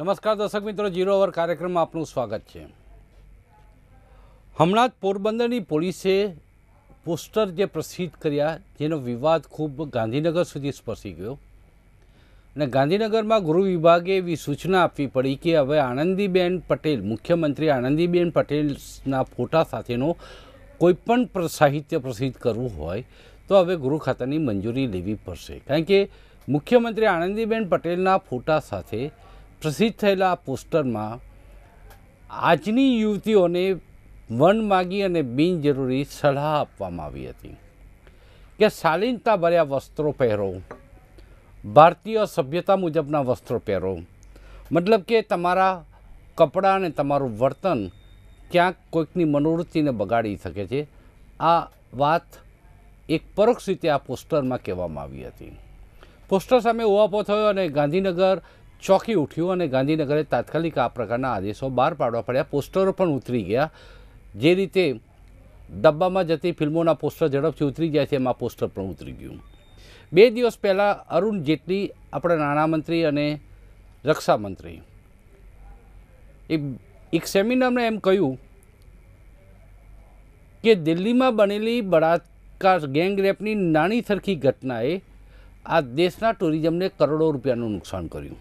નમસ્કાર દર્શક મિત્રો જીરો અવર કાર્યક્રમમાં આપનું સ્વાગત છે. હમણાં જ પોરબંદરની પોલીસે પોસ્ટર જે પ્રસિદ્ધ કર્યા, જેનો વિવાદ ખૂબ ગાંધીનગર સુધી સ્પર્શી ગયો. અને ગાંધીનગરમાં ગૃહ વિભાગે એવી સૂચના આપવી પડી કે હવે આનંદીબેન પટેલ, મુખ્યમંત્રી આનંદીબેન પટેલના ફોટા સાથેનો કોઈપણ સાહિત્ય પ્રસિદ્ધ કરવું હોય, તો હવે ગૃહ ખાતાની મંજૂરી લેવી પડશે. કારણ કે મુખ્યમંત્રી આનંદીબેન પટેલના ફોટા સાથે પ્રસિદ્ધ થયેલા પોસ્ટરમાં આજની યુવતીઓને વન માગી અને બિનજરૂરી સલાહ આપવામાં આવી હતી કે શાલીનતા ભર્યા વસ્ત્રો પહેરો, ભારતીય સભ્યતા મુજબના વસ્ત્રો પહેરો. મતલબ કે તમારા કપડાં અને તમારું વર્તન ક્યાંક કોઈકની મનોવૃત્તિને બગાડી શકે છે. આ વાત એક પરોક્ષ રીતે આ પોસ્ટરમાં કહેવામાં આવી હતી. પોસ્ટર સામે ઉહાપો થયો અને ગાંધીનગર ચોંકી ઉઠ્યું અને ગાંધીનગરે તાત્કાલિક આ પ્રકારના આદેશો બહાર પાડવા પડ્યા. પોસ્ટરો પણ ઉતરી ગયા. જે રીતે ડબ્બામાં જતી ફિલ્મોના પોસ્ટર ઝડપથી ઉતરી જાય છે, એમાં પોસ્ટર પણ ઉતરી ગયું. બે દિવસ પહેલાં અરુણ જેટલી આપણા નાણામંત્રી અને રક્ષામંત્રી. એક એક સેમિનારમાં એમ કહ્યું કે દિલ્હીમાં બનેલી બળાત્કાર ગેંગ રેપની નાની સરખી ઘટનાએ આ દેશના ટુરિઝમને કરોડો રૂપિયાનું નુકસાન કર્યું.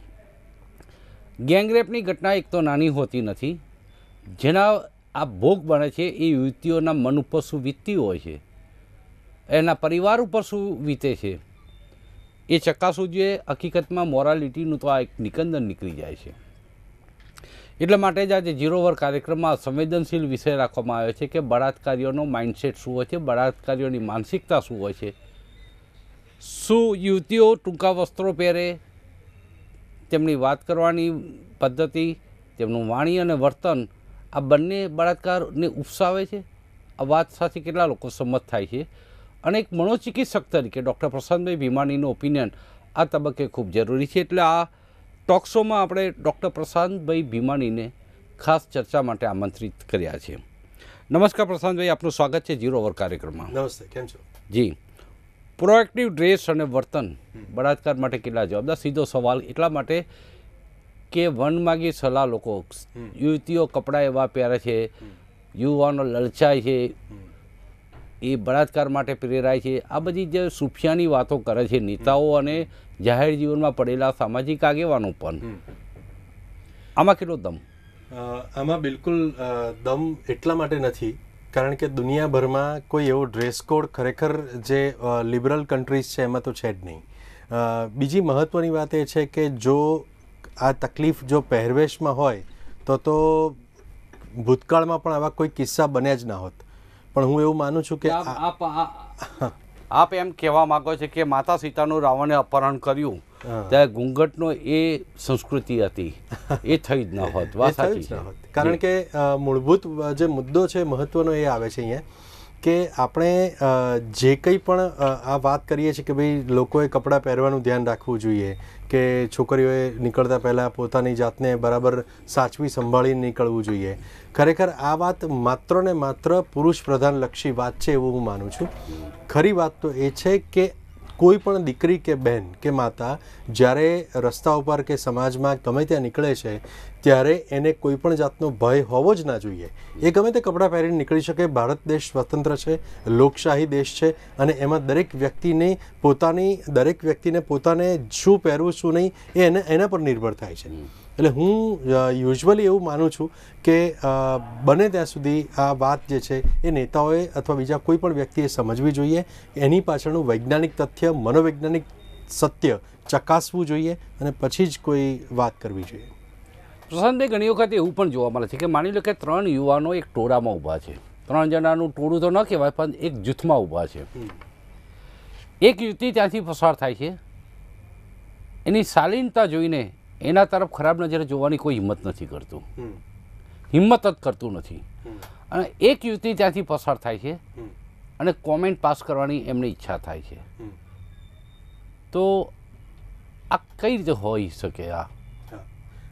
ગેંગરેપની ઘટના એક તો નાની હોતી નથી. જેના આ ભોગ બને છે એ યુવતીઓના મન ઉપર શું વીતતી હોય છે? એના પરિવાર ઉપર શું વીતે છે? એ ચકાસવું જોઈએ હકીકતમાં મોરાલિટીનું તો આ એક નિકંદન નીકળી જાય છે. એટલા માટે જ આજે ઝીરો વર કાર્યક્રમમાં સંવેદનશીલ વિષય રાખવામાં આવ્યો છે કે બળાત્કારીઓનો માઇન્ડસેટ શું હોય છે? બળાત્કારીઓની માનસિકતા શું હોય છે? શું યુવતીઓ ટૂંકા વસ્ત્રો પહેરે? તેમની વાત કરવાની પદ્ધતિ તેમનું વાણી અને વર્તન આ બંને બળાત્કારને ઉપસાવે છે. આ વાત સાથે કેટલા લોકો સંમત થાય છે? અને એક મનોચિકિત્સક તરીકે ડૉક્ટર પ્રશાંતભાઈ ભીમાણીનું ઓપિનિયન આ તબક્કે ખૂબ જરૂરી છે. એટલે આ ટોક શોમાં આપણે ડૉક્ટર પ્રશાંતભાઈ ભીમાણીને ખાસ ચર્ચા માટે આમંત્રિત કર્યા છે. નમસ્કાર પ્રશાંતભાઈ આપનું સ્વાગત છે જીરો ઓવર કાર્યક્રમમાં. નમસ્તે કેમ છો? જી. પ્રોએક્ટિવ ડ્રેસ અને વર્તન. બળાત્કાર માટે કેટલા જવાબદાર? સીધો સવાલ. એટલા માટે કે વનમાગી સલાહ લોકો. યુવતીઓ કપડાં એવા પહેરે છે યુવાનો લલચાય છે એ બળાત્કાર માટે પ્રેરાય છે. આ બધી જે સુફિયાની વાતો કરે છે નેતાઓ અને જાહેર જીવનમાં પડેલા સામાજિક આગેવાનો પણ. આમાં કેટલો દમ? આમાં બિલકુલ દમ એટલા માટે નથી કારણ કે દુનિયાભરમાં કોઈ એવો ડ્રેસ કોડ ખરેખર જે લિબરલ કન્ટ્રીઝ છે એમાં તો છે જ નહીં. બીજી મહત્ત્વની વાત એ છે કે જો આ તકલીફ જો પહેરવેશમાં હોય તો તો ભૂતકાળમાં પણ આવા કોઈ કિસ્સા બન્યા જ ના હોત. પણ હું એવું માનું છું કે આપ એમ કહેવા માગો છો કે માતા સીતાનું રાવણે અપહરણ કર્યું. હા. ત્યારે ઘૂંઘટનો એ સંસ્કૃતિ હતી. એ થઈ જ ન હોત. વાત સાચી જ ન છે. હોત. કારણ કે મૂળભૂત જે મુદ્દો છે મહત્વનો એ આવે છે અહીંયા કે આપણે જે કંઈ પણ આ વાત કરીએ છીએ કે ભાઈ લોકોએ કપડાં પહેરવાનું ધ્યાન રાખવું જોઈએ કે છોકરીઓએ નીકળતા પહેલાં પોતાની જાતને બરાબર સાચવી સંભાળીને નીકળવું જોઈએ. ખરેખર આ વાત માત્ર ને માત્ર પુરુષ પ્રધાન લક્ષી વાત છે એવું હું માનું છું. ખરી વાત તો એ છે કે કોઈ પણ દીકરી કે બહેન કે માતા જ્યારે રસ્તા ઉપર કે સમાજમાં ગમે ત્યાં નીકળે છે, ત્યારે એને કોઈ પણ જાતનો ભય હોવો જ ના જોઈએ. એ ગમે તે કપડાં પહેરીને નીકળી શકે, ભારત દેશ સ્વતંત્ર છે, લોકશાહી દેશ છે, અને એમાં દરેક વ્યક્તિને પોતાની, દરેક વ્યક્તિને પોતાને શું પહેરવું, શું નહીં, એ એને, એના પર નિર્ભર થાય છે. એટલે હું યુઝ્યુઅલી એવું માનું છું કે બને ત્યાં સુધી આ વાત જે છે એ નેતાઓએ અથવા બીજા કોઈ પણ વ્યક્તિએ સમજવી જોઈએ. એની પાછળનું વૈજ્ઞાનિક તથ્ય મનોવૈજ્ઞાનિક સત્ય ચકાસવું જોઈએ અને પછી જ કોઈ વાત કરવી જોઈએ. પ્રશાંતે ઘણી વખત એવું પણ જોવા મળે છે કે માની લો કે ત્રણ યુવાનો એક ટોળામાં ઊભા છે. ત્રણ જણાનું ટોળું તો ન કહેવાય પણ એક જૂથમાં ઊભા છે. એક યુવતી ત્યાંથી પસાર થાય છે. એની શાલીનતા જોઈને એના તરફ ખરાબ નજરે જોવાની કોઈ હિંમત નથી કરતું. હિંમત જ કરતું નથી. અને એક યુવતી ત્યાંથી પસાર થાય છે અને કોમેન્ટ પાસ કરવાની એમની ઈચ્છા થાય છે. તો આ કઈ રીતે હોઈ શકે આ?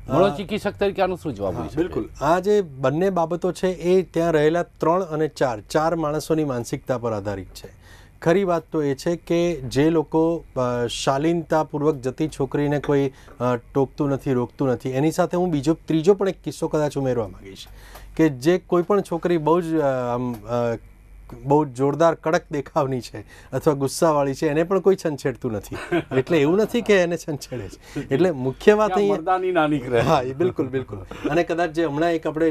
મનોચિકિત્સક તરીકે આનો શું જવાબ હોય બિલકુલ. આ જે બંને બાબતો છે એ ત્યાં રહેલા ત્રણ અને ચાર ચાર માણસોની માનસિકતા પર આધારિત છે. ખરી વાત તો એ છે કે જે લોકો શાલીનતાપૂર્વક જતી છોકરીને કોઈ ટોકતું નથી, રોકતું નથી, એની સાથે હું બીજો, ત્રીજો પણ એક કિસ્સો કદાચ ઉમેરવા માંગીશ કે જે કોઈ પણ છોકરી બહુ જ આમ બહુ જોરદાર કડક દેખાવની છે અથવા ગુસ્સાવાળી છે એને પણ કોઈ છંછેડતું નથી. એટલે એવું નથી કે એને છંછેડે છે. એટલે મુખ્ય વાત મરદાની હા એ બિલકુલ બિલકુલ. અને કદાચ જે હમણાં એક આપણે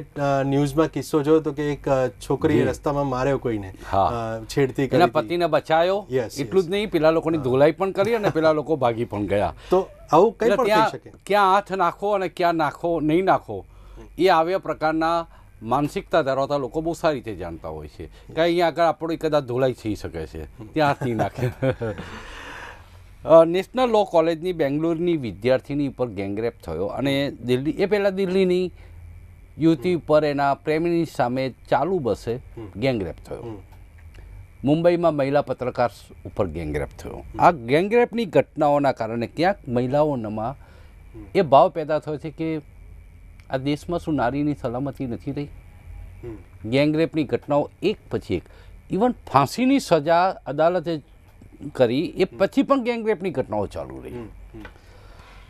ન્યૂઝમાં કિસ્સો જોયો તો કે એક છોકરી રસ્તામાં માર્યો કોઈને. છેડતી કરી પતિને બચાયો. યસ એટલું જ નહીં પેલા લોકોની ધોલાઈ પણ કરી અને પેલા લોકો ભાગી પણ ગયા. તો આવું કઈ પણ થઈ શકે? ક્યાં હાથ નાખો અને ક્યાં નાખો નહીં નાખો એ આવ્યા પ્રકારના માનસિકતા ધરાવતા લોકો બહુ સારી રીતે જાણતા હોય છે. કે અહીંયા આગળ આપણી કદાચ ધોલાઈ થઈ શકે છે. ત્યાંથી નાખે. નેશનલ લો કોલેજની બેંગ્લોરની વિદ્યાર્થીની ઉપર ગેંગરેપ થયો અને દિલ્હી, એ પહેલાં દિલ્હીની યુવતી ઉપર એના પ્રેમીની સામે ચાલુ બસે ગેંગરેપ થયો. મુંબઈમાં મહિલા પત્રકાર ઉપર ગેંગરેપ થયો. આ ગેંગરેપની ઘટનાઓના કારણે ક્યાંક મહિલાઓનામાં એ ભાવ પેદા થયો છે કે આ દેશમાં શું નારીની સલામતી નથી રહી? ગેંગરેપની ઘટનાઓ એક પછી એક. ઇવન ફાંસીની સજા અદાલતે કરી એ પછી પણ ગેંગરેપની ઘટનાઓ ચાલુ રહી.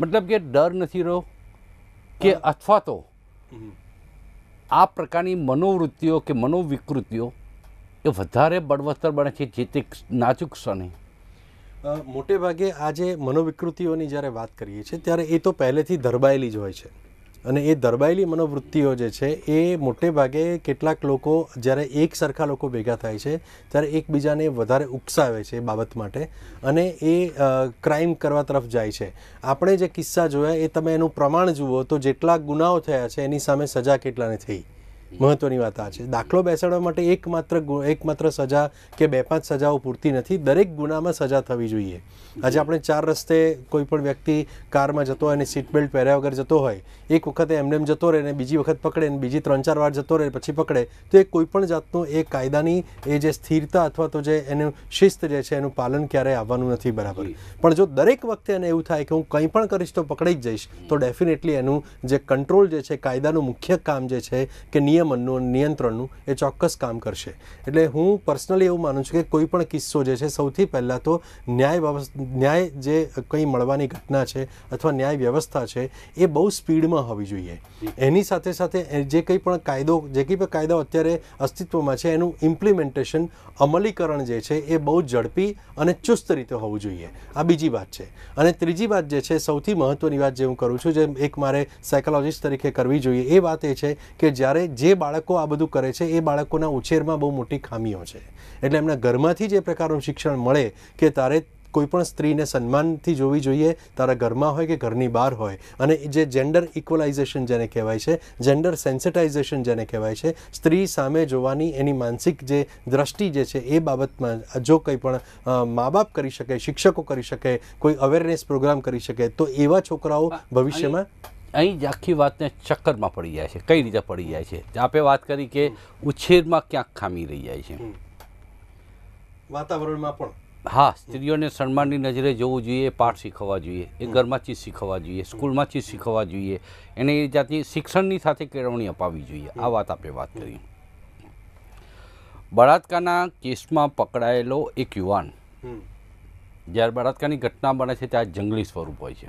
મતલબ કે ડર નથી રહ્યો કે અથવા તો આ પ્રકારની મનોવૃત્તિઓ કે મનોવિકૃતિઓ એ વધારે બળવત્તર બને છે જે તે નાજુક ક્ષણે. મોટે ભાગે આ જે મનોવિકૃતિઓની જ્યારે વાત કરીએ છીએ ત્યારે એ તો પહેલેથી ધરબાયેલી જ હોય છે. અને એ દરબાયેલી મનોવૃત્તિઓ જે છે, એ મોટે ભાગે કેટલાક લોકો જ્યારે એક સરખા લોકો ભેગા થાય છે, ત્યારે એકબીજાને વધારે ઉકસાવે છે એ બાબત માટે અને એ ક્રાઇમ કરવા તરફ જાય છે. આપણે જે કિસ્સા જોયા, એ તમે એનું પ્રમાણ જુઓ તો જેટલા ગુનાઓ થયા છે, એની સામે સજા કેટલાને થઈ? મહત્વની વાત આ છે. દાખલો બેસાડવા માટે એકમાત્ર એકમાત્ર સજા કે બે પાંચ સજાઓ પૂરતી નથી. દરેક ગુનામાં સજા થવી જોઈએ. આજે આપણે ચાર રસ્તે કોઈ પણ વ્યક્તિ કારમાં જતો હોય અને સીટ બેલ્ટ પહેર્યા વગર જતો હોય, એક વખતે એમને એમ જતો રહે ને બીજી વખત પકડે ને બીજી ત્રણ ચાર વાર જતો રહે પછી પકડે, તો એ કોઈ પણ જાતનું એ કાયદાની એ જે સ્થિરતા અથવા તો જે એનું શિસ્ત જે છે એનું પાલન ક્યારેય આવવાનું નથી બરાબર. પણ જો દરેક વખતે એને એવું થાય કે હું કંઈ પણ કરીશ તો પકડાઈ જ જઈશ, તો ડેફિનેટલી એનું જે કંટ્રોલ જે છે, કાયદાનું મુખ્ય કામ જે છે કે નિયમનનું નિયંત્રણનું એ ચોક્કસ કામ કરશે. એટલે હું પર્સનલી એવું માનું છું કે કોઈ પણ કિસ્સો જે છે સૌથી પહેલાં તો ન્યાય વ્યવસ્થા ન્યાય જે કંઈ મળવાની ઘટના છે અથવા ન્યાય વ્યવસ્થા છે એ બહુ સ્પીડમાં હોવી જોઈએ. એની સાથે સાથે જે કંઈ પણ કાયદો જે કંઈ પણ કાયદો અત્યારે અસ્તિત્વમાં છે એનું ઇમ્પ્લિમેન્ટેશન અમલીકરણ જે છે એ બહુ ઝડપી અને ચુસ્ત રીતે હોવું જોઈએ. આ બીજી વાત છે. અને ત્રીજી વાત જે છે સૌથી મહત્વની વાત જે હું કરું છું જે એક મારે સાયકોલોજીસ્ટ તરીકે કરવી જોઈએ એ વાત એ છે કે જ્યારે જે બાળકો આ બધું કરે છે એ બાળકોના ઉછેરમાં બહુ મોટી ખામીઓ છે. એટલે એમના ઘરમાંથી જે પ્રકારનું શિક્ષણ મળે કે તારે કોઈપણ સ્ત્રીને સન્માનથી જોવી જોઈએ તારા ઘરમાં હોય કે ઘરની બહાર હોય. અને જે જેન્ડર ઇક્વલાઇઝેશન જેને કહેવાય છે જેન્ડર સેન્સિટાઇઝેશન જેને કહેવાય છે સ્ત્રી સામે જોવાની એની માનસિક જે દ્રષ્ટિ જે છે એ બાબતમાં જો કંઈ પણ મા બાપ કરી શકે શિક્ષકો કરી શકે કોઈ અવેરનેસ પ્રોગ્રામ કરી શકે તો એવા છોકરાઓ ભવિષ્યમાં અહીં જ આખી વાતને ચક્કરમાં પડી જાય છે. કઈ રીતે પડી જાય છે? આપે વાત કરી કે ઉછેરમાં ક્યાંક ખામી રહી જાય છે. વાતાવરણમાં પણ. હા સ્ત્રીઓને સન્માનની નજરે જોવું જોઈએ પાઠ શીખવવા જોઈએ એ ઘરમાંથી જ શીખવવા જોઈએ સ્કૂલમાંથી જ શીખવવા જોઈએ એને એ જાતની શિક્ષણની સાથે કેળવણી અપાવી જોઈએ. આ વાત આપણે વાત કરી. બળાત્કારના કેસમાં પકડાયેલો એક યુવાન. જ્યારે બળાત્કારની ઘટના બને છે ત્યારે જંગલી સ્વરૂપ હોય છે.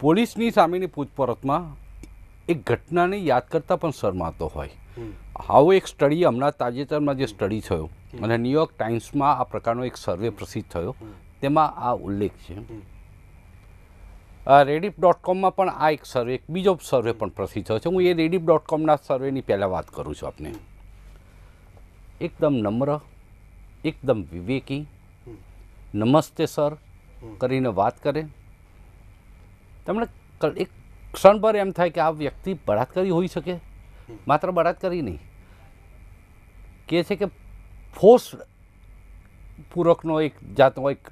પોલીસની સામેની પૂછપરછમાં એ ઘટનાને યાદ કરતાં પણ શરમાતો હોય. આવો એક સ્ટડી હમણાં તાજેતરમાં જે સ્ટડી થયો અને ન્યુયોર્ક ટાઈમ્સમાં આ પ્રકારનો એક સર્વે પ્રસિદ્ધ થયો તેમાં આ ઉલ્લેખ છે. રેડિપ ડોટ કોમમાં પણ આ એક સર્વે એક બીજો સર્વે પણ પ્રસિદ્ધ થયો છે. હું એ રેડિપ ડોટ કોમના સર્વેની પહેલાં વાત કરું છું આપને. એકદમ નમ્ર એકદમ વિવેકી નમસ્તે સર કરીને વાત કરે. તમને એક ક્ષણભર એમ થાય કે આ વ્યક્તિ બળાત્કારી હોઈ શકે? માત્ર બળાત્કારી નહીં. કહે છે કે ફોર્સ પૂરકનો એક જાતનો એક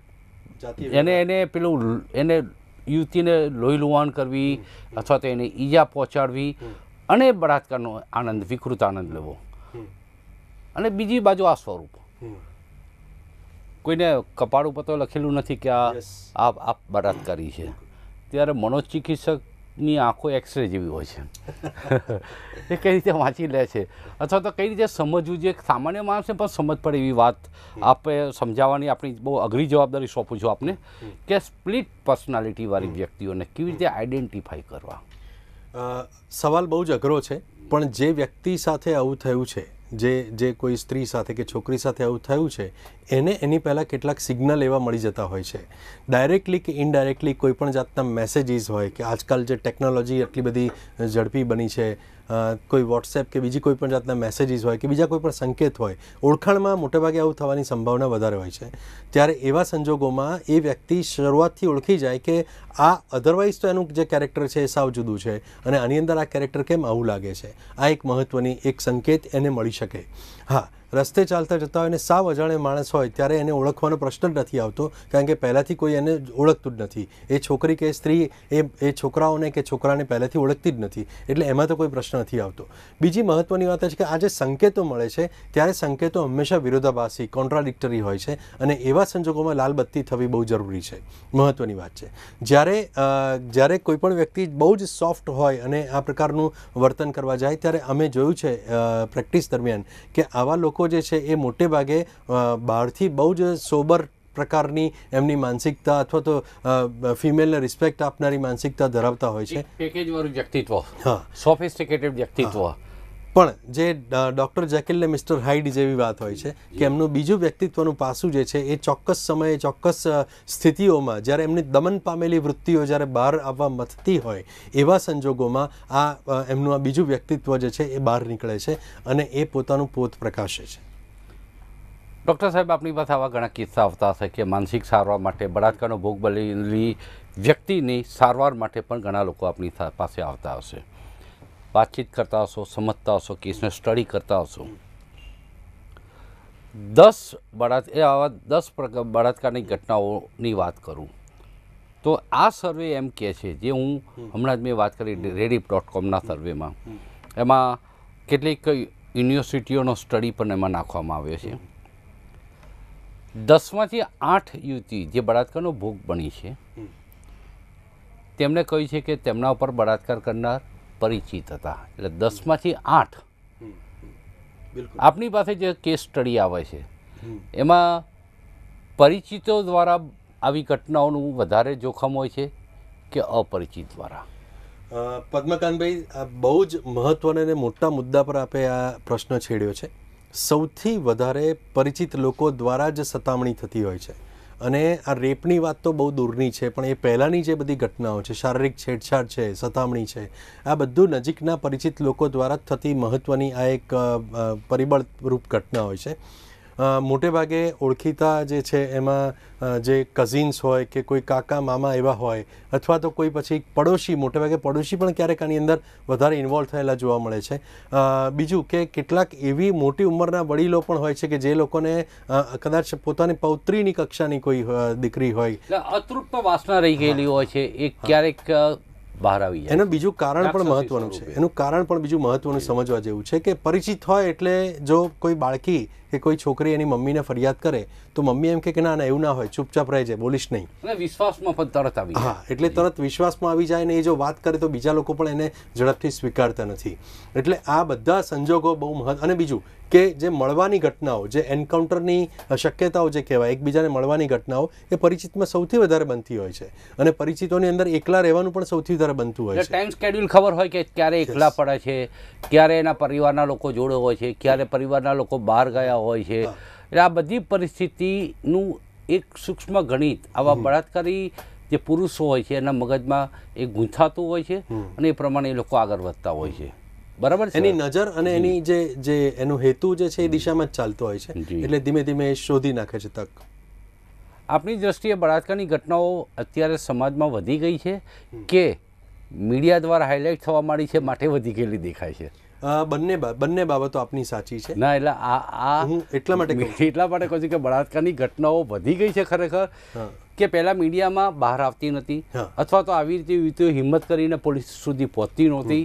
એને એને પેલું એને યુવતીને લોહી લુહાણ કરવી અથવા તો એને ઈજા પહોંચાડવી અને બળાત્કારનો આનંદ વિકૃત આનંદ લેવો. અને બીજી બાજુ આ સ્વરૂપ. કોઈને કપાળ ઉપર તો લખેલું નથી કે. આ આ બળાત્કારી છે. ત્યારે મનોચિકિત્સકની આંખો એક્સરે જેવી હોય છે. એ કઈ રીતે વાંચી લે છે? અથવા તો કઈ રીતે સમજવું જે સામાન્ય માણસને પણ સમજ પડે એવી વાત આપે સમજાવવાની આપણી બહુ અઘરી જવાબદારી સોંપું છું આપને કે સ્પ્લિટ પર્સનાલિટીવાળી વ્યક્તિઓને કેવી રીતે આઈડેન્ટિફાઈ કરવા? સવાલ બહુ જ અઘરો છે પણ જે વ્યક્તિ સાથે આવું થયું છે જે જે કોઈ સ્ત્રી સાથે કે છોકરી સાથે આવું થયું છે, એને એની પહેલાં કેટલાક સિગ્નલ એવા મળી જતા હોય છે. ડાયરેક્ટલી કે ઇનડાયરેક્ટલી કોઈ પણ જાતના મેસેજીસ હોય કે આજકાલ જે ટેકનોલોજી એટલી બધી ઝડપી બની છે કોઈ વોટ્સએપ કે બીજી કોઈ પણ જાતના મેસેજીસ હોય કે બીજા કોઈ પણ સંકેત હોય, ઓળખાણમાં મોટેભાગે આવું થવાની સંભાવના વધારે હોય છે. ત્યારે એવા સંજોગોમાં એ વ્યક્તિ શરૂઆતથી ઓળખી જાય કે આ અધરવાઇઝ તો એનું જે કેરેક્ટર છે એ સાવ જુદું છે અને આની અંદર આ કેરેક્ટર કેમ આવું લાગે છે? આ એક મહત્ત્વની એક સંકેત એને મળી શકે. હા રસ્તે ચાલતા જતા હોય અને સાવ અજાણે માણસ હોય ત્યારે એને ઓળખવાનો પ્રશ્ન જ નથી આવતો, કારણ કે પહેલાંથી કોઈ એને ઓળખતું જ નથી. એ છોકરી કે સ્ત્રી, એ એ છોકરાઓને કે છોકરાને પહેલાંથી ઓળખતી જ નથી, એટલે એમાં તો કોઈ પ્રશ્ન નથી આવતો. બીજી મહત્ત્વની વાત છે કે આ જે સંકેતો મળે છે, ત્યારે સંકેતો હંમેશા વિરોધાભાસી કોન્ટ્રાડિક્ટરી હોય છે અને એવા સંજોગોમાં લાલબત્તી થવી બહુ જરૂરી છે. મહત્ત્વની વાત છે. જ્યારે જ્યારે કોઈપણ વ્યક્તિ બહુ જ સોફ્ટ હોય અને આ પ્રકારનું વર્તન કરવા જાય, ત્યારે અમે જોયું છે પ્રેક્ટિસ દરમિયાન કે આવા લોકો જે છે એ મોટે ભાગે બહારથી બહુ જ સોબર પ્રકારની એમની માનસિકતા અથવા તો ફિમેલને રિસ્પેક્ટ આપનારી માનસિકતા ધરાવતા હોય છે. પેકેજવાળું વ્યક્તિત્વ. હા. સોફિસ્ટિકેટેડ વ્યક્તિત્વ. પણ જે ડૉક્ટર જેકિલ ને મિસ્ટર હાઇડ જેવી વાત હોય છે, કે એમનું બીજું વ્યક્તિત્વનું પાસું જે છે, એ ચોક્કસ સમયે, ચોક્કસ સ્થિતિઓમાં જ્યારે એમની દમન પામેલી વૃત્તિઓ જ્યારે બહાર આવવા મથતી હોય, એવા સંજોગોમાં આ એમનું આ બીજું વ્યક્તિત્વ જે છે, એ બહાર નીકળે છે અને એ પોતાનું પોત પ્રકાશે છે. ડૉક્ટર સાહેબ આપણી પાસે આવા ઘણા કિસ્સા આવતા હશે કે માનસિક સારવાર માટે, બળાત્કારનો ભોગ બનેલી વ્યક્તિની સારવાર માટે પણ ઘણા લોકો આપણી પાસે આવતા હશે. વાતચીત કરતા હશો સમજતા હશો કેસને સ્ટડી કરતા હશો. દસ બળાત એ આવા દસ બળાત્કારની ઘટનાઓની વાત કરું. તો આ સર્વે એમ કહે છે જે હું હમણાં જ મેં વાત કરી રેડિપ ડોટ કોમના સર્વેમાં એમાં કેટલીક યુનિવર્સિટીઓનો સ્ટડી પણ એમાં નાખવામાં આવ્યો છે. દસમાંથી આઠ યુવતી જે બળાત્કારનો ભોગ બની છે તેમણે કહ્યું છે કે તેમના ઉપર બળાત્કાર કરનાર પરિચિત હતા. એટલે દસમાંથી આઠ આપની પાસે જે કેસ સ્ટડી આવે છે એમાં પરિચિતો દ્વારા આવી ઘટનાઓનું વધારે જોખમ હોય છે કે અપરિચિત દ્વારા? પદ્મકાંતભાઈ બહુ જ મહત્વના અને મોટા મુદ્દા પર આપે આ પ્રશ્ન છેડ્યો છે. સૌથી વધારે પરિચિત લોકો દ્વારા જ સતામણી થતી હોય છે. અને આ રેપની વાત તો બહુ દૂરની છે, પણ એ પહેલાંની જે બધી ઘટનાઓ છે, શારીરિક છેડછાડ છે, સતામણી છે, આ બધું નજીકના પરિચિત લોકો દ્વારા થતી મહત્ત્વની આ એક પરિબળ રૂપ ઘટના હોય છે. મોટે ભાગે ઓળખીતા જે છે એમાં જે કઝિન્સ હોય કે કોઈ કાકા મામા એવા હોય અથવા તો કોઈ પછી પડોશી મોટે ભાગે પડોશી પણ ક્યારેક આની અંદર વધારે ઇન્વોલ્વ થયેલા જોવા મળે છે. બીજું કે કેટલાક એવી મોટી ઉંમરના વડીલો પણ હોય છે કે જે લોકોને કદાચ પોતાની પૌત્રીની કક્ષાની કોઈ દીકરી હોય. અતૃપ્ત વાસના રહી ગયેલી હોય છે એ ક્યારેક બહાર આવી જાય. એનું બીજું કારણ પણ મહત્વનું છે. એનું કારણ પણ બીજું મહત્વનું સમજવા જેવું છે કે પરિચિત હોય એટલે જો કોઈ બાળકી કે કોઈ છોકરી એની મમ્મીને ફરિયાદ કરે તો મમ્મી એમ કે ના ના એવું ના હોય ચૂપચાપ રહે છે બોલીશ નહીં. અને વિશ્વાસમાં પણ તરત આવી હા એટલે તરત વિશ્વાસમાં આવી જાય ને એ જો વાત કરે તો બીજા લોકો પણ એને ઝડપથી સ્વીકારતા નથી. એટલે આ બધા સંજોગો બહુ મહત્વ અને બીજું કે જે મળવાની ઘટનાઓ જે એન્કાઉન્ટરની શક્યતાઓ જે કહેવાય એકબીજાને મળવાની ઘટનાઓ એ પરિચિતમાં સૌથી વધારે બનતી હોય છે. અને પરિચિતોની અંદર એકલા રહેવાનું પણ સૌથી વધારે બનતું હોય છે. ટાઈમ સ્કેડ્યુલ ખબર હોય કે ક્યારે એકલા પડે છે ક્યારે એના પરિવારના લોકો જોડે હોય છે ક્યારે પરિવારના લોકો બહાર ગયા હોય છે. એટલે આ બધી પરિસ્થિતિનું એક સૂક્ષ્મ ગણિત આવા બળાત્કારી જે પુરુષો હોય છે એના મગજમાં એ ગૂંથાતું હોય છે અને એ પ્રમાણે એ લોકો આગળ વધતા હોય છે. બરાબર છે? એની નજર અને એની જે જે એનું હેતુ જે છે એ દિશામાં જ ચાલતો હોય છે. એટલે ધીમે ધીમે એ શોધી નાખે છે તક. આપણી દ્રષ્ટિએ બળાત્કારની ઘટનાઓ અત્યારે સમાજમાં વધી ગઈ છે કે મીડિયા દ્વારા હાઇલાઇટ થવા માંડી છે માટે વધી ગયેલી દેખાય છે. બંને બંને બાબતો આપની સાચી છે. ના એટલે આ આ હું એટલા માટે કહું એટલા માટે કહું છું કે બળાત્કારની ઘટનાઓ વધી ગઈ છે ખરેખર કે પહેલાં મીડિયામાં બહાર આવતી નથી અથવા તો આવી રીતે યુવતીઓ હિંમત કરીને પોલીસ સુધી પહોંચતી નહોતી.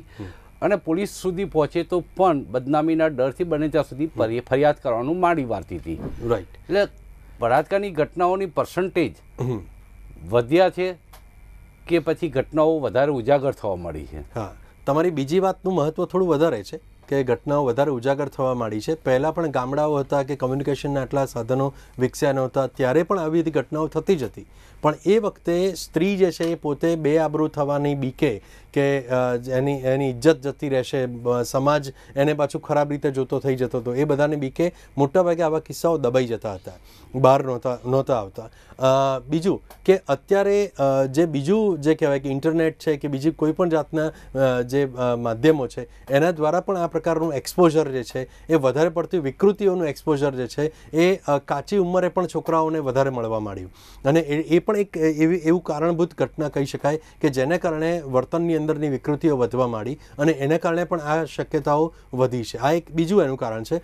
અને પોલીસ સુધી પહોંચે તો પણ બદનામીના ડરથી બને ત્યાં સુધી ફરિયાદ કરવાનું માંડી વાળતી હતી. રાઈટ એટલે બળાત્કારની ઘટનાઓની પર્સન્ટેજ વધ્યા છે કે પછી ઘટનાઓ વધારે ઉજાગર થવા મળી છે. હા. તમારી બીજી વાતનું મહત્વ થોડું વધારે છે કે ઘટનાઓ વધારે ઉજાગર થવા માંડી છે. પહેલાં પણ ગામડાઓ હતા કે કમ્યુનિકેશનના આટલા સાધનો વિકસ્યા નહોતા, ત્યારે પણ આવી બધી ઘટનાઓ થતી જ હતી. પણ એ વખતે સ્ત્રી જે છે એ પોતે બે આબરૂ થવાની બીકે કે એની એની ઇજ્જત જતી રહેશે સમાજ એને પાછું ખરાબ રીતે જોતો થઈ જતો હતો. એ બધાને બીકે મોટાભાગે આવા કિસ્સાઓ દબાઈ જતા હતા. બહાર નહોતા નહોતા આવતા. બીજું કે અત્યારે જે બીજું જે કહેવાય કે ઇન્ટરનેટ છે કે બીજી કોઈ પણ જાતના જે માધ્યમો છે, એના દ્વારા પણ આ પ્રકારનું એક્સપોઝર જે છે એ વધારે પડતી વિકૃતિઓનું એક્સપોઝર જે છે એ કાચી ઉંમરે પણ છોકરાઓને વધારે મળવા માંડ્યું. અને એ પણ એક એવી, એવું કારણભૂત ઘટના કહી શકાય કે જેને કારણે વર્તનની અંદરની વિકૃતિઓ વધવા માંડી અને એને કારણે પણ આ શક્યતાઓ વધી છે. આ એક બીજું એનું કારણ છે.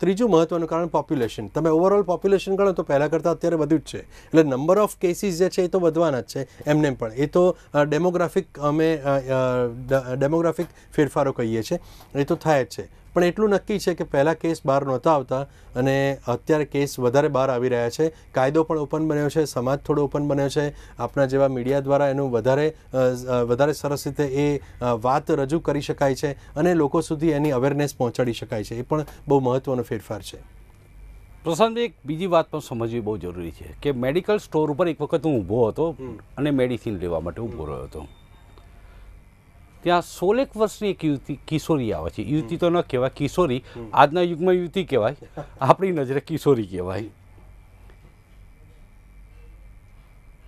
ત્રીજું મહત્વનું કારણ પોપ્યુલેશન તમે ઓવરઓલ પોપ્યુલેશન ગણો તો પહેલાં કરતાં અત્યારે વધ્યું જ છે. એટલે નંબર ઓફ કેસીસ જે છે એ તો વધવાના જ છે એમને પણ. એ તો ડેમોગ્રાફિક અમે ડેમોગ્રાફિક ફેરફારો કહીએ છીએ. એ તો થાય જ છે. પણ એટલું નક્કી છે કે પહેલાં કેસ બહાર નહોતા આવતા અને અત્યારે કેસ વધારે બહાર આવી રહ્યા છે. કાયદો પણ ઓપન બન્યો છે સમાજ થોડો ઓપન બન્યો છે. આપણા જેવા મીડિયા દ્વારા એનું વધારે વધારે સરસ રીતે એ વાત રજૂ કરી શકાય છે અને લોકો સુધી એની અવેરનેસ પહોંચાડી શકાય છે. એ પણ બહુ મહત્ત્વનો ફેરફાર છે. પ્રશાંત એક બીજી વાત પણ સમજવી બહુ જરૂરી છે કે મેડિકલ સ્ટોર ઉપર એક વખત હું ઊભો હતો અને મેડિસિન લેવા માટે ઊભો રહ્યો હતો. ત્યાં સોળેક વર્ષની એક યુવતી કિશોરી આવે છે. યુવતી તો ન કહેવાય કિશોરી. આજના યુગમાં યુવતી કહેવાય. આપણી નજરે કિશોરી કહેવાય.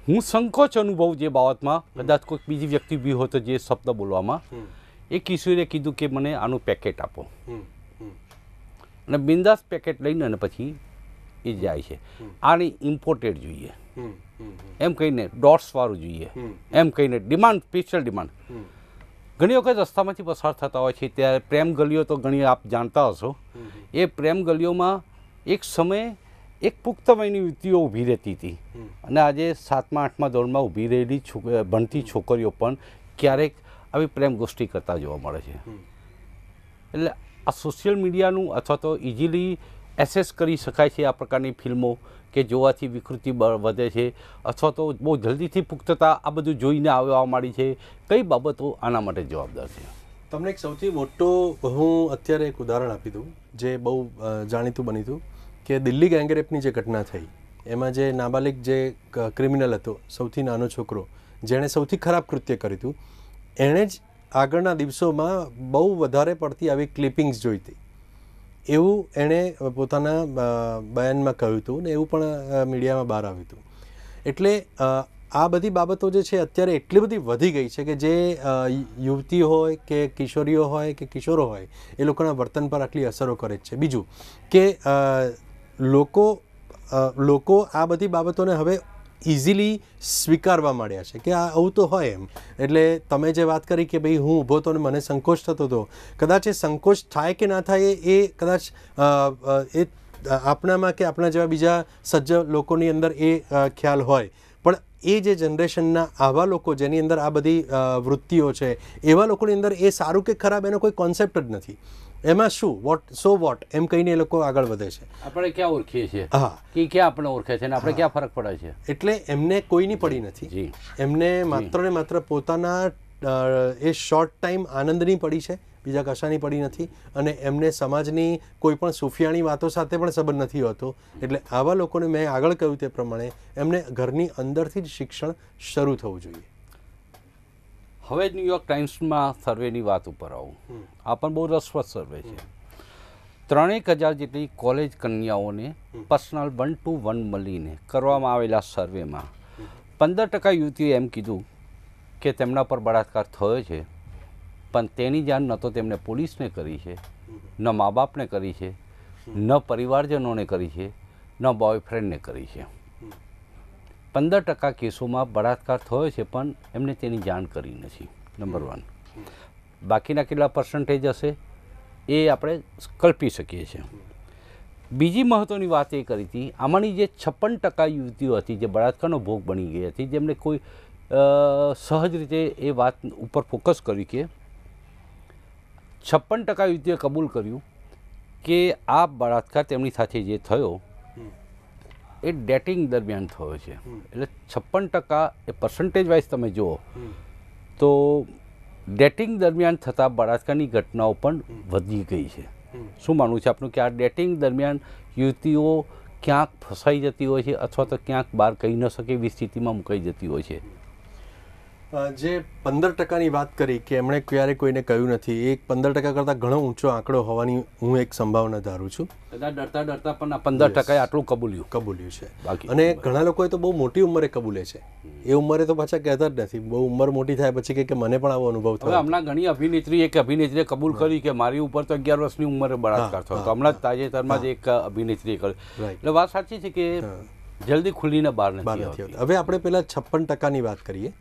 હું સંકોચ અનુભવ જે બાબતમાં. કદાચ કોઈક બીજી વ્યક્તિ બી હોય તો જે શબ્દ બોલવામાં. એ કિશોરીએ કીધું કે મને આનું પેકેટ આપો. અને બિંદાસ પેકેટ લઈને અને પછી એ જાય છે. આની ઇમ્પોર્ટેડ જોઈએ. એમ કહીને ડોટ્સવાળું જોઈએ. એમ કહીને ડિમાન્ડ સ્પેશિયલ ડિમાન્ડ ઘણી વખત રસ્તામાંથી પસાર થતા હોય છે. ત્યારે પ્રેમ ગલીઓ તો ઘણી આપ જાણતા હશો. એ પ્રેમ ગલીઓમાં એક સમયે એક પુખ્ત વયની યુવતીઓ ઊભી રહેતી હતી. અને આજે સાતમા આઠમા ધોરણમાં ઊભી રહેલી ભણતી છોકરીઓ પણ ક્યારેક આવી પ્રેમ ગોષ્ઠી કરતા જોવા મળે છે. એટલે આ સોશિયલ મીડિયાનું અથવા તો ઇઝીલી એસેસ કરી શકાય છે આ પ્રકારની ફિલ્મો. કે જોવાથી વિકૃતિ વધે છે, અથવા તો બહુ જલ્દીથી પુખ્તતા આ બધું જોઈને આવવા માંડી છે. કઈ બાબતો આના માટે જવાબદાર છે? તમને એક સૌથી મોટો હું અત્યારે એક ઉદાહરણ આપી દઉં, જે બહુ જાણીતું બની હતું, કે દિલ્હી ગેંગરેપની જે ઘટના થઈ, એમાં જે નાબાલિગ જે ક્રિમિનલ હતો, સૌથી નાનો છોકરો, જેણે સૌથી ખરાબ કૃત્ય કર્યું હતું, એણે જ આગળના દિવસોમાં બહુ વધારે પડતી આવી ક્લિપિંગ્સ જોઈ હતી. એવું એણે પોતાના બયાનમાં કહ્યું હતું ને એવું પણ મીડિયામાં બહાર આવ્યું હતું. એટલે આ બધી બાબતો જે છે અત્યારે એટલી બધી વધી ગઈ છે કે જે યુવતી હોય કે કિશોરીઓ હોય કે કિશોરો હોય, એ લોકોના વર્તન પર આટલી અસરો કરે છે. બીજું કે લોકો લોકો આ બધી બાબતોને હવે ઇઝીલી સ્વીકારવા માંડ્યા છે કે આ આવું તો હોય એમ. એટલે તમે જે વાત કરી કે ભાઈ હું ઊભો હતો ને મને સંકોચ થતો હતો, કદાચ એ સંકોચ થાય કે ના થાય એ કદાચ એ આપણામાં કે આપણા જેવા બીજા સજ્જ લોકોની અંદર એ ખ્યાલ હોય. પણ એ જે જનરેશનના આવા લોકો જેની અંદર આ બધી વૃત્તિઓ છે, એવા લોકોની અંદર એ સારું કે ખરાબ એનો કોઈ કોન્સેપ્ટ જ નથી. એમાં શું? વોટ સો વોટ એમ કહીને એ લોકો આગળ વધે છે. આપણે ક્યાં ઓળખીએ છીએ? હા. કે ક્યાં આપણે ઓળખે છે અને આપણે ક્યાં ફરક પડે છે? એટલે એમને કોઈની પડી નથી. જી. એમને માત્ર ને માત્ર પોતાના એ શોર્ટ ટાઈમ આનંદની પડી છે બીજા કશાની પડી નથી અને એમને સમાજની કોઈ પણ સુફિયાણી વાતો સાથે પણ સંબંધ નથી હોતો. એટલે આવા લોકોને મેં આગળ કહ્યું તે પ્રમાણે એમને ઘરની અંદરથી જ શિક્ષણ શરૂ થવું જોઈએ. હવે ન્યુયોર્ક ટાઈમ્સમાં સર્વેની વાત ઉપર આવું. આ પણ બહુ રસપ્રદ સર્વે છે. ત્રણેક હજાર જેટલી કોલેજ કન્યાઓને પર્સનલ વન ટુ વન મળીને કરવામાં આવેલા સર્વેમાં પંદર ટકા યુવતીએ એમ કીધું કે તેમના પર બળાત્કાર થયો છે પણ તેની જાણ ન તો તેમણે પોલીસને કરી છે ન મા બાપને કરી છે ન પરિવારજનોને કરી છે ન બોયફ્રેન્ડને કરી છે. પંદર ટકા કેસોમાં બળાત્કાર થયો છે, પણ એમને તેની જાણ કરી નથી નંબર વન બાકીના કેટલા પર્સન્ટેજ હશે, એ આપણે કલ્પી શકીએ છીએ. બીજી મહત્ત્વની વાત એ કરી હતી, આમાંની જે છપ્પન ટકા યુવતીઓ હતી, જે બળાત્કારનો ભોગ બની ગઈ હતી, જેમણે કોઈ સહજ રીતે એ વાત ઉપર ફોકસ કર્યું કે છપ્પન ટકા યુવતીએ કબૂલ કર્યું કે આ બળાત્કાર તેમની સાથે જે થયો એ ડેટિંગ દરમિયાન થયો છે. એટલે છપ્પન ટકા એ પર્સન્ટેજ વાઇઝ તમે જુઓ, તો ડેટિંગ દરમિયાન થતા બળાત્કારની ઘટનાઓ પણ વધી ગઈ છે. શું માનવું છે આપનું કે આ ડેટિંગ દરમિયાન યુવતીઓ ક્યાંક ફસાઈ જતી હોય છે અથવા તો ક્યાંક બહાર કહી ન શકે એવી સ્થિતિમાં મુકાઈ જતી હોય છે? જે પંદર ટકાની વાત કરી કે એમણે ક્યારે કોઈને કહ્યું નથી એ પંદર ટકા કરતાં ઘણો ઊંચો આંકડો હોવાની હું એક સંભાવના ધારું છું. કદાચ ડરતા ડરતા પણ આ પંદર ટકાએ આટલું કબૂલ્યું. કબૂલ્યું છે. અને ઘણા લોકોએ તો બહુ મોટી ઉંમરે કબૂલે છે. એ ઉંમરે તો પાછા કહેતા જ નથી. બહુ ઉંમર મોટી થાય પછી કે મને પણ આવો અનુભવ થયો. હમણાં ઘણી અભિનેત્રી એક અભિનેત્રીએ કબૂલ કરી કે મારી ઉપર તો અગિયાર વર્ષની ઉંમરે બળાત્કાર થયો તો હમણાં જ તાજેતરમાં જ એક અભિનેત્રીએ કર્યું. એટલે વાત સાચી છે કે જલ્દી ખુલીને બહાર નથી આવતી. હવે આપણે પહેલાં છપ્પન ટકાની વાત કરીએ.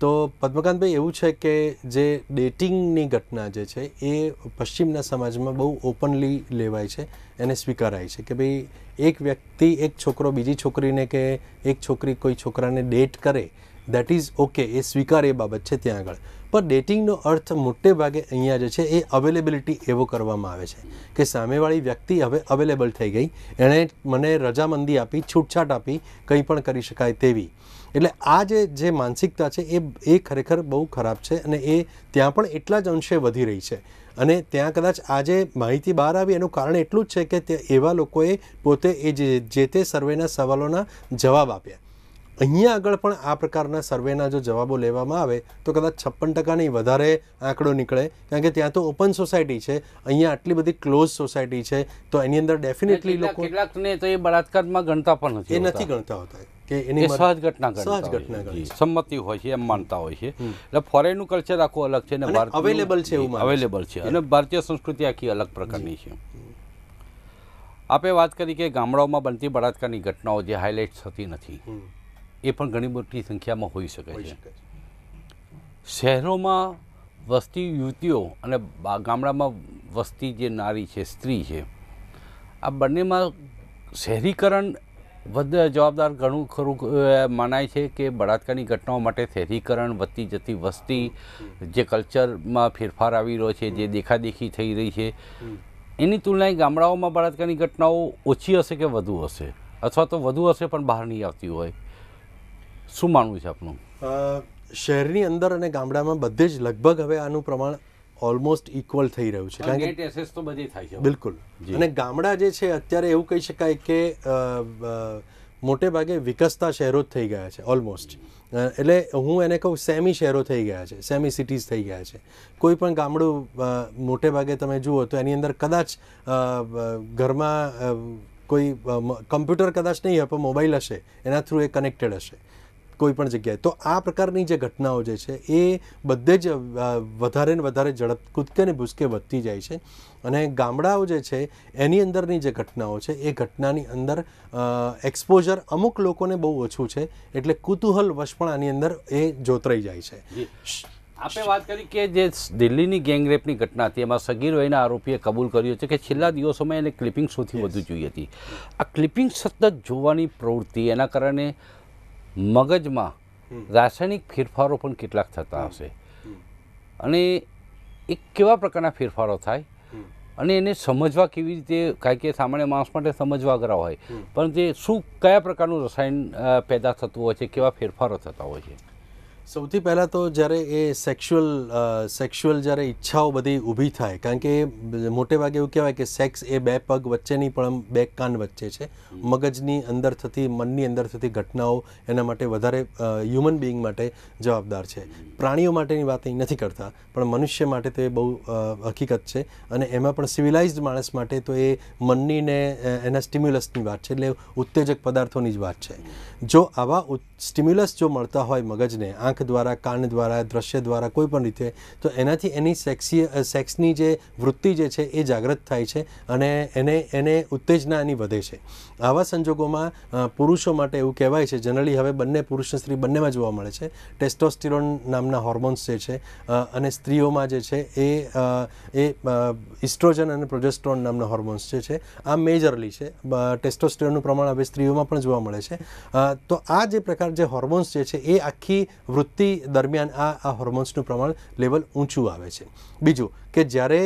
તો પદ્મકાંતભાઈ એવું છે કે જે ડેટિંગની ઘટના જે છે એ પશ્ચિમના સમાજમાં બહુ ઓપનલી લેવાય છે એને સ્વીકારાય છે કે ભાઈ એક વ્યક્તિ એક છોકરો બીજી છોકરીને કે એક છોકરી કોઈ છોકરાને ડેટ કરે દેટ ઇઝ ઓકે એ સ્વીકાર એ બાબત છે ત્યાં આગળ. પણ ડેટિંગનો અર્થ મોટે ભાગે અહીંયા જે છે એ અવેલેબિલિટી એવો કરવામાં આવે છે કે સામેવાળી વ્યક્તિ હવે અવેલેબલ થઈ ગઈ. એણે મને રજામંદી આપી, છૂટછાટ આપી, કંઈ પણ કરી શકાય તેવી. એટલે આ જે જે માનસિકતા છે એ એ ખરેખર બહુ ખરાબ છે અને એ ત્યાં પણ એટલા જ અંશે વધી રહી છે. અને ત્યાં કદાચ આજે માહિતી બહાર આવી એનું કારણ એટલું જ છે કે તે એવા લોકોએ પોતે એ જે જે તે સર્વેના સવાલોના જવાબ આપ્યા. અહીંયા આગળ પણ આ પ્રકારના સર્વેના જો જવાબો લેવામાં આવે તો કદાચ છપ્પન ટકાની વધારે આંકડો નીકળે. કારણ કે ત્યાં તો ઓપન સોસાયટી છે અહીંયા આટલી બધી ક્લોઝ સોસાયટી છે તો એની અંદર ડેફિનેટલી લોકો કેટલાકને તો એ બળાત્કારમાં ગણતા પણ નથી એ નથી ગણતા હોતા. કે એની સહજ ઘટના સહજ સંમતિ હોય છે એમ માનતા હોય છે. એટલે ફોરેનનું કલ્ચર આખું અલગ છે અને અવેલેબલ છે એવું અવેલેબલ છે. અને ભારતીય સંસ્કૃતિ આખી અલગ પ્રકારની છે. આપે વાત કરી કે ગામડાઓમાં બનતી બળાત્કારની ઘટનાઓ જે હાઇલાઇટ થતી નથી. એ પણ ઘણી મોટી સંખ્યામાં હોઈ શકે છે. શહેરોમાં વસતી યુવતીઓ અને ગામડામાં વસતી જે નારી છે સ્ત્રી છે આ બંનેમાં શહેરીકરણ વધુ જવાબદાર ઘણું ખરું મનાય છે કે બળાત્કારની ઘટનાઓ માટે શહેરીકરણ વધતી જતી વસ્તી જે કલ્ચરમાં ફેરફાર આવી રહ્યો છે જે દેખાદેખી થઈ રહી છે એની તુલનાએ ગામડાઓમાં બળાત્કારની ઘટનાઓ ઓછી હશે કે વધુ હશે? અથવા તો વધુ હશે પણ બહાર નહીં આવતી હોય? શું માનવું છે આપનું? શહેરની અંદર અને ગામડામાં બધે જ લગભગ હવે આનું પ્રમાણ ઓલમોસ્ટ ઇક્વલ થઈ રહ્યું છે. કારણ કે એસેસ તો બધી થાય છે બિલકુલ. અને ગામડા જે છે અત્યારે એવું કહી શકાય કે મોટે ભાગે વિકસતા શહેરો જ થઈ ગયા છે ઓલમોસ્ટ એટલે હું એને કહું સેમી શહેરો થઈ ગયા છે સેમી સિટીઝ થઈ ગયા છે. કોઈ પણ ગામડું મોટે ભાગે તમે જુઓ તો એની અંદર કદાચ ઘરમાં કોઈ કમ્પ્યુટર કદાચ નહીં હોય પણ મોબાઈલ હશે એના થ્રુ એ કનેક્ટેડ હશે. કોઈ પણ જગ્યાએ. તો આ પ્રકારની જે ઘટનાઓ જે છે એ બધે જ વધારે ને વધારે ઝડપ કૂદકે ને ભૂસકે વધતી જાય છે. અને ગામડાઓ જે છે એની અંદરની જે ઘટનાઓ છે એ ઘટનાની અંદર એક્સપોઝર અમુક લોકોને બહુ ઓછું છે એટલે કુતૂહલ વશ પણ આની અંદર એ જોતરાઈ જાય છે. આપણે વાત કરી કે જે દિલ્હીની ગેંગરેપની ઘટના હતી એમાં સગીર વયના આરોપીએ કબૂલ કર્યો છે કે છેલ્લા દિવસોમાં એને ક્લિપિંગ સૌથી વધુ જોઈ હતી. આ ક્લિપિંગ સતત જોવાની પ્રવૃત્તિ એના કારણે મગજમાં રાસાયણિક ફેરફારો પણ કેટલાક થતા હશે. અને એ કેવા પ્રકારના ફેરફારો થાય? અને એને સમજવા કેવી રીતે કારણ કે સામાન્ય માણસ માટે સમજવા અઘરા હોય. પણ તે શું કયા પ્રકારનું રસાયણ પેદા થતું હોય છે? કેવા ફેરફારો થતા હોય છે? સૌથી પહેલાં તો જ્યારે એ સેક્સ્યુઅલ સેક્સ્યુઅલ જ્યારે ઈચ્છાઓ બધી ઊભી થાય કારણ કે મોટે ભાગે એવું કહેવાય કે સેક્સ એ બે પગ વચ્ચેની પણ બે કાન વચ્ચે છે. મગજની અંદર થતી મનની અંદર થતી ઘટનાઓ એના માટે વધારે હ્યુમન બિઈંગ માટે જવાબદાર છે. પ્રાણીઓ માટેની વાત અહીં નથી કરતા પણ મનુષ્ય માટે તો એ બહુ હકીકત છે. અને એમાં પણ સિવિલાઇઝ્ડ માણસ માટે તો એ મનની ને એના સ્ટિમ્યુલસની વાત છે એટલે ઉત્તેજક પદાર્થોની જ વાત છે. જો આવા સ્ટિમ્યુલસ જો મળતા હોય મગજને આંખ દ્વારા, કાન દ્વારા, દ્રશ્ય દ્વારા કોઈ પણ રીતે, તો એનાથી એની સેક્સી સેક્સની જે વૃત્તિ જે છે એ જાગૃત થાય છે અને એને એને ઉત્તેજના એની વધે છે. આવા સંજોગોમાં પુરુષો માટે એવું કહેવાય છે, જનરલી હવે બંને પુરુષ સ્ત્રી બંનેમાં જોવા મળે છે. ટેસ્ટોસ્ટિરોન નામના હોર્મોન્સ જે છે અને સ્ત્રીઓમાં જે છે એ એ ઇસ્ટ્રોજન અને પ્રોજેસ્ટ્રોન નામના હોર્મોન્સ જે છે, આ મેજરલી છે. ટેસ્ટોસ્ટિરોનનું પ્રમાણ હવે સ્ત્રીઓમાં પણ જોવા મળે છે. તો આ જે પ્રકાર જે હોર્મોન્સ જે છે એ આખી વૃત્તિ વૃત્તિ દરમિયાન આ આ હોર્મોન્સનું પ્રમાણ લેવલ ઊંચું આવે છે. બીજું કે જ્યારે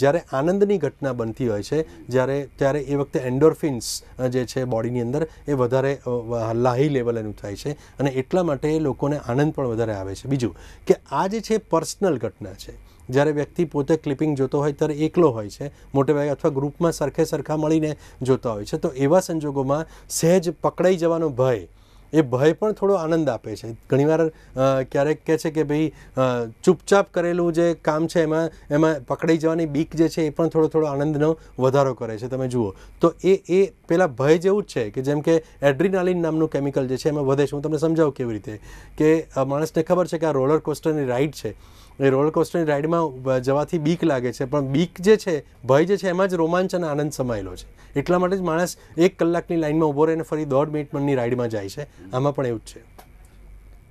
જ્યારે આનંદની ઘટના બનતી હોય છે, જ્યારે, ત્યારે એ વખતે એન્ડોર્ફિન્સ જે છે બોડીની અંદર, એ વધારે લાહી લેવલ એનું થાય છે અને એટલા માટે લોકોને આનંદ પણ વધારે આવે છે. બીજું કે આ જે છે પર્સનલ ઘટના છે, જ્યારે વ્યક્તિ પોતે ક્લિપિંગ જોતો હોય ત્યારે એકલો હોય છે, મોટે ભાગે અથવા ગ્રુપમાં સરખે સરખા મળીને જોતા હોય છે, તો એવા સંજોગોમાં સહેજ પકડાઈ જવાનો ભય એ ભય પણ થોડો આનંદ આપે છે. ઘણીવાર ક્યારેક કહે છે કે ભાઈ ચૂપચાપ કરેલું જે કામ છે એમાં એમાં પકડાઈ જવાની બીક જે છે એ પણ થોડો થોડો આનંદનો વધારો કરે છે. તમે જુઓ. તો એ એ પેલા ભય જેવું જ છે કે જેમ કે એડ્રીનાલિન નામનું કેમિકલ જે છે એમાં વધે છે. હું તમને સમજાવું કેવી રીતે? કે માણસને ખબર છે કે આ રોલર કોસ્ટરની રાઈડ છે. એ રોલર કોસ્ટરની રાઈડમાં જવાથી બીક લાગે છે. પણ બીક જે છે ભય જે છે એમાં જ રોમાંચ અને આનંદ સમાયેલો છે. એટલા માટે જ માણસ એક કલાકની લાઇનમાં ઊભો રહીને ફરી દોઢ મિનિટની રાઈડમાં જાય છે. આમાં પણ એવું જ છે.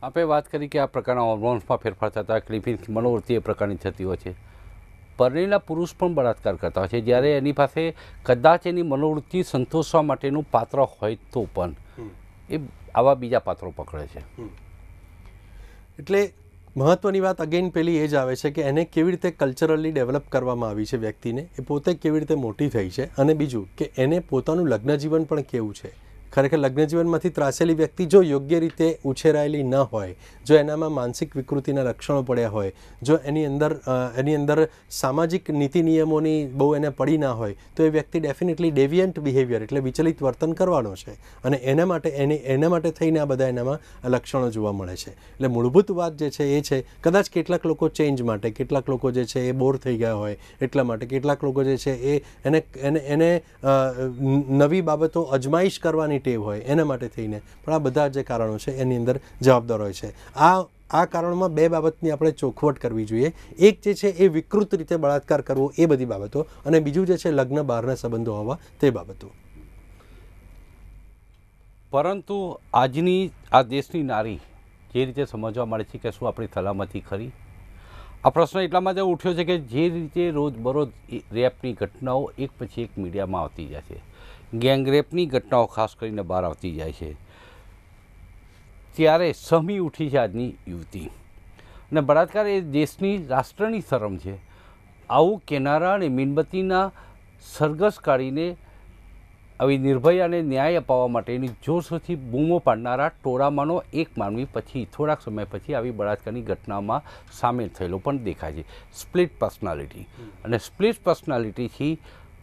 આપણે વાત કરી કે આ પ્રકારના હોર્મોન્સમાં ફેરફાર થતા ક્લિપિંગ મનોવૃત્તિ એ પ્રકારની થતી હોય છે. પરણેલા પુરુષ પણ બળાત્કાર કરતા હોય છે. જ્યારે એની પાસે કદાચ એની મનોવૃત્તિ સંતોષવા માટેનું પાત્ર હોય તો પણ એ આવા બીજા પાત્રો પકડે છે. એટલે મહત્વની વાત અગેન પેલી એ જ આવે છે કે એને કેવી રીતે કલ્ચરલી ડેવલપ કરવામાં આવી છે વ્યક્તિને, એ પોતે કેવી રીતે મોટી થઈ છે અને બીજું કે એને પોતાનું લગ્ન જીવન પણ કેવું છે. ખરેખર લગ્ન જીવનમાંથી ત્રાસેલી વ્યક્તિ જો યોગ્ય રીતે ઉછેરાયેલી ન હોય, જો એનામાં માનસિક વિકૃતિના લક્ષણો પડ્યા હોય, જો એની અંદર એની અંદર સામાજિક નીતિ નિયમોની બહુ એને પડી ના હોય, તો એ વ્યક્તિ ડેફિનેટલી ડેવિયન્ટ બિહેવિયર એટલે વિચલિત વર્તન કરવાનો છે. અને એના માટે એને, એના માટે થઈને આ બધા એનામાં લક્ષણો જોવા મળે છે. એટલે મૂળભૂત વાત જે છે એ છે, કદાચ કેટલાક લોકો ચેન્જ માટે, કેટલાક લોકો જે છે એ બોર થઈ ગયા હોય, એટલા માટે કેટલાક લોકો જે છે એ એને એને એને નવી બાબતો અજમાઈશ કરવાની ટેવ હોય એના માટે થઈને. પણ આ બધા જે કારણો છે, એની અંદર જવાબદાર હોય છે. આ આ કારણોમાં બે બાબતની આપણે ચોખવટ કરવી જોઈએ. એક જે છે, એ વિકૃત રીતે બળાત્કાર કરવો, એ બધી બાબતો. અને બીજું જે છે, લગ્ન બહારના સંબંધો હોવા તે બાબતો. પરંતુ આજની, આ દેશની નારી જે રીતે સમજવા મળે છે કે શું આપણી સલામતી ખરી? આ પ્રશ્ન એટલા માટે ઉઠ્યો છે કે જે રીતે રોજબરોજ રેપની ઘટનાઓ એક પછી એક મીડિયામાં આવતી જાય છે. ગેંગરેપની ઘટનાઓ ખાસ કરીને બહાર આવતી જાય છે. ત્યારે સમી ઉઠી છે આજની યુવતી. અને બળાત્કાર એ દેશની રાષ્ટ્રની શરમ છે. આવું કેનારા અને મીણબત્તીના સરઘસ કાઢીને આવી નિર્ભયાને ન્યાય અપાવવા માટેની જોરશોરથી બૂમો પાડનારા ટોળામાંનો એક માનવી પછી થોડાક સમય પછી આવી બળાત્કારની ઘટનામાં સામેલ થયેલો પણ દેખાય છે. Split personality. અને સ્પ્લિટ પર્સનાલિટીથી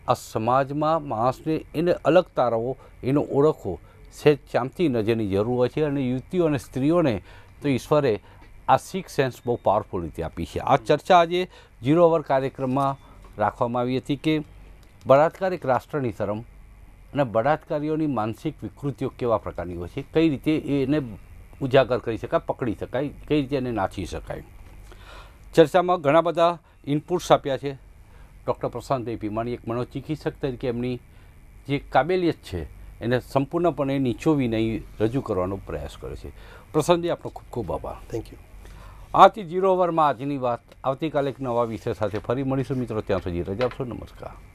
આ સમાજમાં માણસને એને અલગ તારવો એનો ઓળખવો સહેજ ચામતી નજરની જરૂર હોય છે અને યુવતીઓ અને સ્ત્રીઓને તો ઈશ્વરે આ સિક્સ સેન્સ બહુ પાવરફુલ રીતે આપી છે. આ ચર્ચા આજે ઝીરો અવર કાર્યક્રમમાં રાખવામાં આવી હતી કે બળાત્કાર એક રાષ્ટ્રની શરમ અને બળાત્કારીઓની માનસિક વિકૃતિઓ કેવા પ્રકારની હોય છે, કઈ રીતે એને ઉજાગર કરી શકાય, પકડી શકાય, કઈ રીતે એને નાચી શકાય. ચર્ચામાં ઘણા બધા ઇનપુટ્સ આપ્યા છે. ડૉક્ટર પ્રશાંતભાઈ ભીમાણી એક મનોચિકિત્સક તરીકે એમની જે કાબેલિયત છે એને સંપૂર્ણપણે નીચોવી નહીં રજૂ કરવાનો પ્રયાસ કરે છે. પ્રશાંતજી આપનો ખૂબ ખૂબ આભાર. થેન્ક યુ આથી જીરો ઓવરમાં આજની વાત. આવતીકાલે એક નવા વિષય સાથે ફરી મળીશું મિત્રો. ત્યાં સુધી રજા આપશો. નમસ્કાર.